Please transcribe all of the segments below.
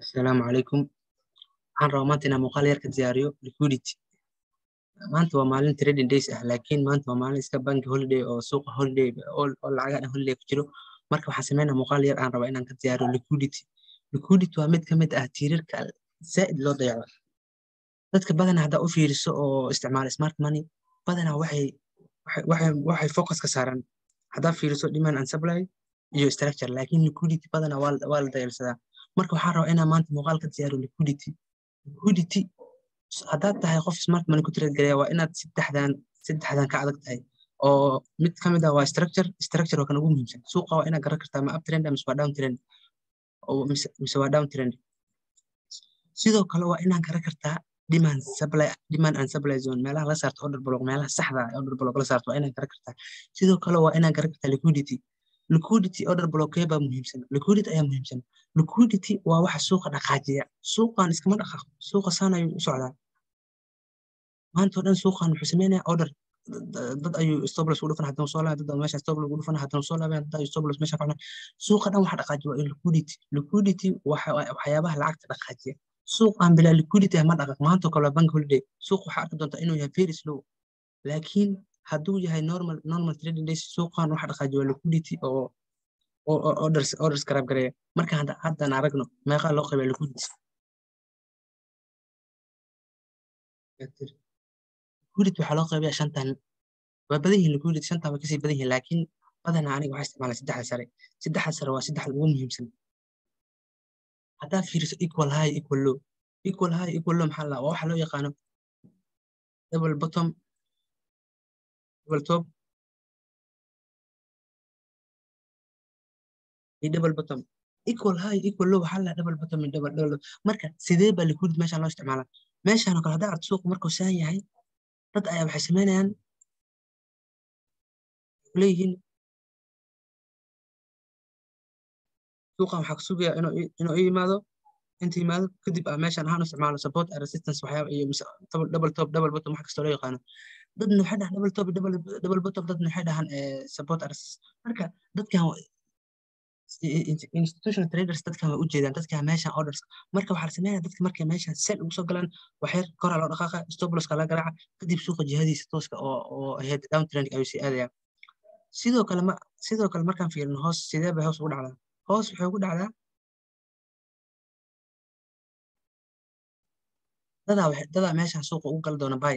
Asalaamu calaykum. Waxaan rabaa maanta inaan muuqaal yar ka diyaariyo liquidity. Maanta waa maalin trading days ah, laakiin maanta waa maalin iska bank holiday oo suuqa holiday oo lacagaha dhan holiday ku jiro. Marka waxaan sameynaa muuqaal yar aan rabaa inaan ka diyaariyo liquidity. Liquidity waa mid ka mid ah tiirarka zaa'id loo dayaco. Dadka badanaa haddaa u fiiriso oo isticmaala smart money, badanaa waxay waxay focus ka saaraan haddaa fiiriso demand and supply iyo structure, laakiin liquidity badanaa waa la dayalsadaa. Marka waxaan rabaa inaan maanta muuqaal ka diyaariyo liquidity. Liquidity haddaad tahay qof smart money ku trade gareeya waa inaad saddexdan saddexdan ka adag tahay. Oo mid ka mid ah waa structure structure waa kan ugu muhiimsan. Suuqa waa inaad garan kartaa ma up trend ah mise waa down trend? Oo mise waa down trend? Sidoo kale waa inaad garan kartaa demand supply demand and supply zone. Meelaha la saarto order block meelaha saxda ah order block la saarto waa inaad garan kartaa. Sidoo kale waa inaad garan kartaa liquidity liquidity order blockee baa muhiimsan. Liquidity ayaa muhiimsan. Liquidity waa waxa suuqa dhaqaajiya. Suuqan iskama dhaqaaqo. Suuqa saan ayuu u socdaa. Maanta oo dhan suuqan wuxuu sameynayaa order. Dad ayuu stop loss ugu dhufan haddana soo laabay dad meesha stop loss ugu dhufan haddana soo laabay dad ayuu stop loss meesha kacuna suuqa dhan waxa dhaqaajiya waa liquidity. Liquidity waxyaabaha lacagta dhaqaajiya. Suuqan bilaa liquidity ma dhaqaaq maanta oo kale bank holiday. Suuq waxaa arki doontaa inuu yahay very laakiin hadduu yahay normal normal trading days suuqan waxa dhaqaajiya waa liquidity oo orders orders karaab gareeya marka hadda haddan aragno meeqa loo qaybaa liquidity liquidity waxaa loo qaybayaa shantan. Waa badan yihiin liquidity shantan waa ka sii badan yihiin laakiin badanaa aniga waxaa isticmaalaa saddexda sare. Saddexda sare waa saddexda ugu muhiimsan. Haddaa fiiriso equal high equal low. Equal high equal low maxaa la waa waxa loo yaqaano double bottom double double bottom. Equal high equal low waxaa la double bottom double double marka sidee baa liquidity meeshaan loo isticmaalaa? Meeshaan oo kale haddaa aragto suuqu markuu saan yahay dad ayaa waxay sameynayaan leeyihiin suuqan waxaa kasugaya inuu inuu yimaado inta yimaado kadib aa meeshaan ahaan isticmaalo support resistance waxyaaba iyo double top double bottom wax kastoo loo yaqaano dadna waxay dhahaan double top double bottom dadna waxay dhahaan support and resistance marka dadkan institutional traders dadkan way u jeedaan dadkan meeshan orders. marka waxaa la sameynaya dadka markay meeshan sell ugu soo galaan waxay koraa loo dhaqaaqa stop losska laga garaaca kadib suuqa jihadiisa tooska oo ahayd down ayuu sii aadaya sidoo kale sidoo kale markaan fiirino hoos sidee bay hoos ugu dhacdaa hoos waxay ugu dhacdaa dadaa dadaa meeshan suuqa ugu gali doona bay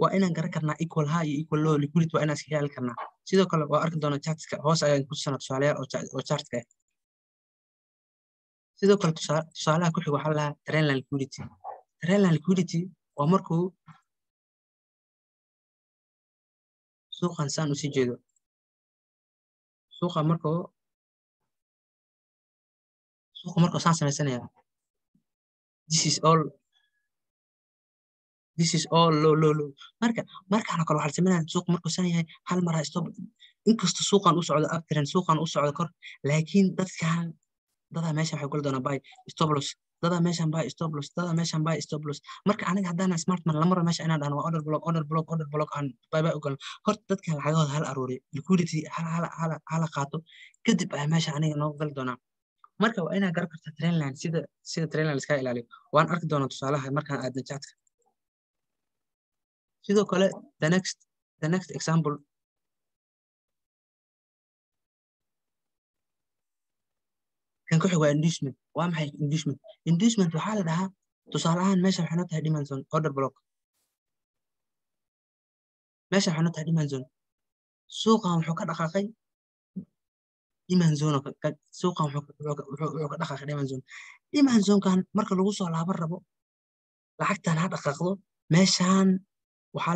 waa inaan garan karnaa equal high iyo equal low liquidity waa inaan iska ilaali karnaa. Sidoo kale waa arki doona chartska hoos ayaan ku tusana tusaalayaal oo chartka ah sidoo kale tusaalaha ku xiga waxaa lahaa trendline liquidity. Trendline liquidity waa markuu suuqan saan u sii jeedo. Suuqa markuu suuqa markuu saan sameysanaya this is all this is all low low low marka markaan oo kale waxaa la sameynaya suuqa markuu saan yahay hal mar ha stop inkastoo suuqan u socdo uptrend suuqan u socdo kor. Laakiin dadkan dadaa meeshan waxay guli doonaa buy stop loss. Dadaa meeshan buy stop loss. Dadaa meeshan buy stop loss. Marka aniga haddaan smart man lamaro meesha inaan dhahno waa order block order block order block aan buy ogolan horta dadkan lacagahooda hal aruuriyo liquidity hala qaato. Kadib ayaa meesha aniga nooga gali doonaa. Marka waa inaa garan karta trendline sida sida trendline iskaga ilaaliyo. Waan arki doonaa tusaalaha markaan aadna chatka sidoo kale the next the next example xig waa inducement waa maxay inducement inducement ahaan meesha waxay noo tahay demand zone order block zone suuqan wuxuu ka dhaqaaqay demand zone suuqan wuxuu ka dhaqaaqay demand zone demand zonekan marka lagu soo laaban rabo lacagtan ha dhaqaaqdo meeshan waxaa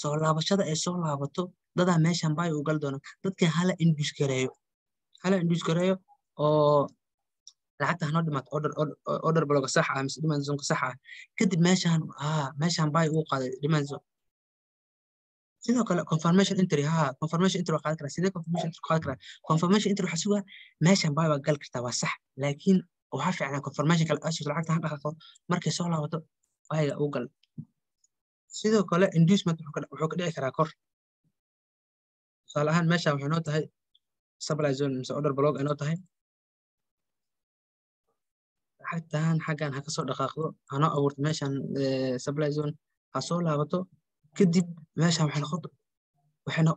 soo laabashada ay soo laabato dadaa meeshan bay u gal doona dadkan hala induce gareeyo hala induce gareeyo oo lacagta hanoo dhimaato order bloga sax ah mise demand zonka sax ah. Kadib meeshaan haa meeshaan buy uu qaaday demand zone. Sidoo kale confirmation entry haa confirmation entry waa qaadan karaa sidee confirmation entry qaadan karaa? Confirmation entry waxaa sugaa meeshaan buy waa gal kartaa waa sax. Laakiin waxaa fiican confirmation kale ashus lacagta han dhaqaaqo markay soo laabato buyga uu gal sidoo kale inducement wuxuu ka dhici karaa kor. Tusaale ahaan meeshaan waxay noo tahay supply zone mise order block ay noo tahay. Lacagtan xaggan ha ka soo dhaqaaqdo hanoo abuurto meeshaan supply zone ha soo laabato kadib meeshaan waxay noqoto waxayna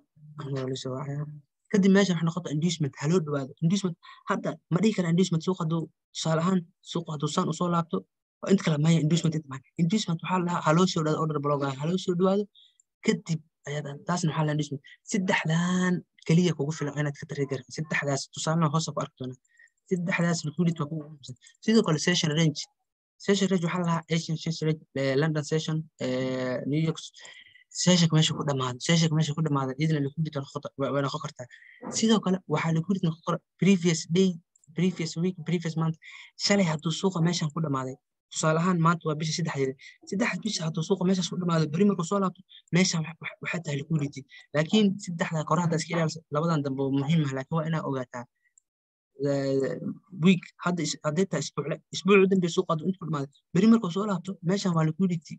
kadib meeshaan waxay noqoto inducement. Ha loo dhawaado inducement. Hadda ma dhihi kara inducement suuq hadduu tusaale ahaan suuq hadduu saan u soo laabto inta kale maya inducement inta maya inducement waxaa lahaa ha loo soo dhawaado order blog ha loo soo dhawaado kadib taasna waxaa lahaa inducement. Saddexdan keliya kugu filan inaad ka tareegar saddexdaas tusaalena hoosa ku arki doonaa. Saddexdaas liquidity waa kugu muhiimsan. Sidoo kale session range. Session range waxaa lahaa asian session range london session new york sessionka meesha ku dhamaado sessionka meesha ku dhamaado idina liquidity way noqon kartaa sidoo kale waxaa liquidity noqon kara previous day previous week previous month shalay hadduu suuqa meeshan ku dhamaaday tusaale ahaan maanta waa bisha saddexdeeda saddex bisha hadduu suuqa meeshaas ku dhamaado beri soo laabto meeshan waxay tahay liquidity laakiin saddexda kore iska ilaalisa labadan dambe muhiim ah laakiin waa inaa ogaataa week hadda hadday tahay isbuucle isbuuc u dambeeya suuqa hadduu inta ku dhamaado beri soo laabto meeshan waa liquidity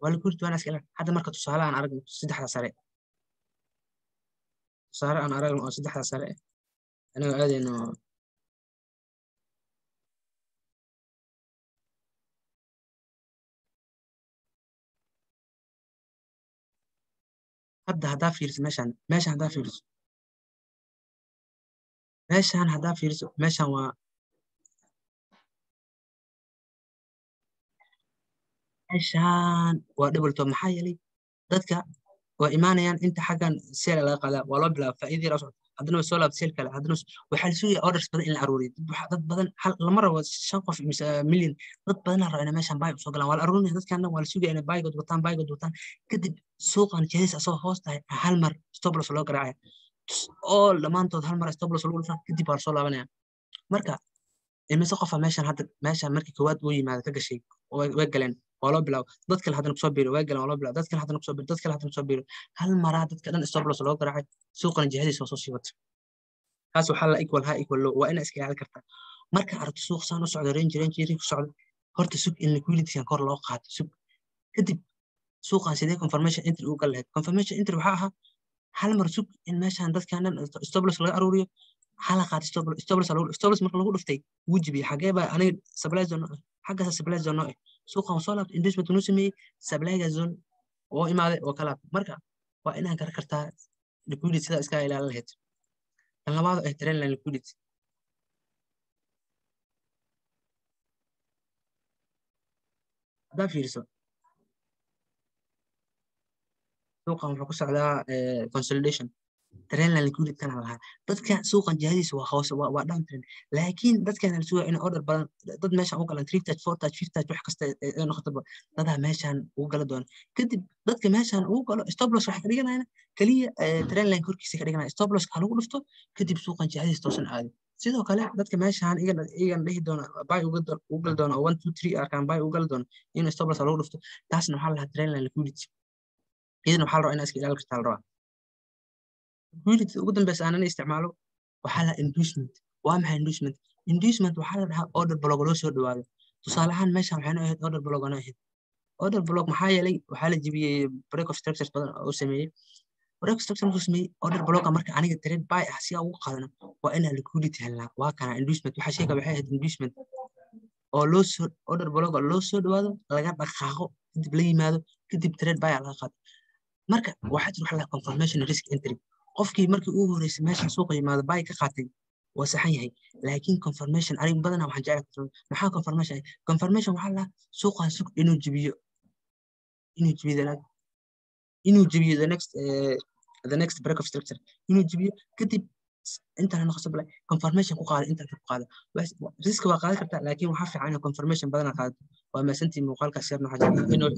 والكورت وأنا اسكلا حتى مركا تصالة عن عرق سيدة حتى سارق تصالة عن عرق مقا آه، سيدة حتى سارق أنا قادي انو هدا هدا فيرس ماشان ماشان هدا فيرس ماشان هدا فيرس ماشان و meeshaan waa top maxaa yeelay dadka waa imaanayaan inta xaggan seel laga qaadaa waa loo bilaaba faa'iida yar socota haddana soo laabta seel kale haddana waxaa la orders badan in la aruuriyo dad badan lama rabo shan qof mise milyan dad badan rabo inay meeshaan baay u soo galaan. Waa la aruurinaya dadkan waa la inay baayigood wataan baayigood wataan. Kadib suuqan jihadiis asagoo hoos tahay hal mar stoplos loo garaacaya all dhammaantood hal mar stoplos lagu dhufaa kadib waa la soo laabanaya. Marka imise qofa meeshaan hadda meeshaan markii koowaad uu yimaado ka gashay way galeen waa loo dad kale haddana ku soo biiro way galeen waa loo bilaabo dad kale haddana ku soo biiro dad kale haddana ku soo biiro hal maraa dadka dhan stoplos loo garaacay suuqana jihadiisa waa soo sii wata kaas waxaa la equal ha equal. low waa inaa iska ilaali kartaa marka aragto suuq saan u socdo range range range ku socdo horta sug in kor loo qaato sug kadib suuqan sidee confirmation entry u gal lahayd confirmation entry waxaa ahaa hal mar sug in meeshaan dadkan dhan stoplos laga aruuriyo hala qaad stoplos stoplos marka lagu dhuftay wuu xagee baa aniga zone xaggaasa noo eh suuqan soo laabtay investment nuu sameeyey supplyga zone oo imaaday oo ka laabtay marka waa inaan kara kartaa liquidity sidaa iska ilaalin lahayd tan labaad eh trendline liquidity haddaa fiiriso suuqan wuxuu ku socdaa consolidation trendline liquidity kana lahaa. Dadka suuqan jihadiisa waa hoose waa down trend laakiin dadkan la sugaa in order badan dad meeshan u galan three touch four touch fifth touch wax kasta ee noqotaba dadaa meeshan ugu gala doona kadib dadka meeshan ugu galo stoplos waxay ka dhiganayaan keliya trendline korkiisa ka dhiganaya stoplos ha lagu dhufto kadib suuqan jihadiisa toosan aado sidoo kale dadka meeshan igan dhihi doona bay ugu gali doona oo one two three arkaan bay ugu gali doona in stoplos ha lagu dhufto. Taasna waxaa lahaa trendline liquidity. Iyadana waxaa la rabaa inaa iska ilaali kartaa la rabaa liquidity ugu dambeysa aanana isticmaalo waxaa la inducement. waa maxay inducement. inducement waxaa la dhahaa order blog loo soo dhawaado tusaale ahaan meeshan waxay noo ahayd order blog noo ahayd order blog maxaa yeelay waxaa la jibiyey break of structures badan oo sameeyey break of structure markuu sameeyey order bloga marka aniga trade buy ah si aan ugu qaadano waa inaa liquidity helnaa waa kana inducement. waxaa sheega waxay ahayd inducement. oo loo soo order bloga loo soo dhawaado laga dhaqaaqo kadib la yimaado kadib trade buy laga qaato marka waxaa jira waxa la confirmation risk entry qofkii markii ugu horeysay meesha suuqa yimaado bay ka qaatay waa saxan yahay. Laakiin confirmation aniga badanaa waxaan jecel maxaa confirmation confirmation waxaa la suuqan sug inuu jibiyo inuu jibiyo inuu jibiyo the next the next break of structure. Inuu jibiyo kadib intaan noqoso bale confirmation ku qaada intaan ku qaada. Risk waa qaadan kartaa laakiin waxaa fiican confirmation badanaa qaadato. Waa maasantii muuqaalkaas yarna waxaa jecel inuu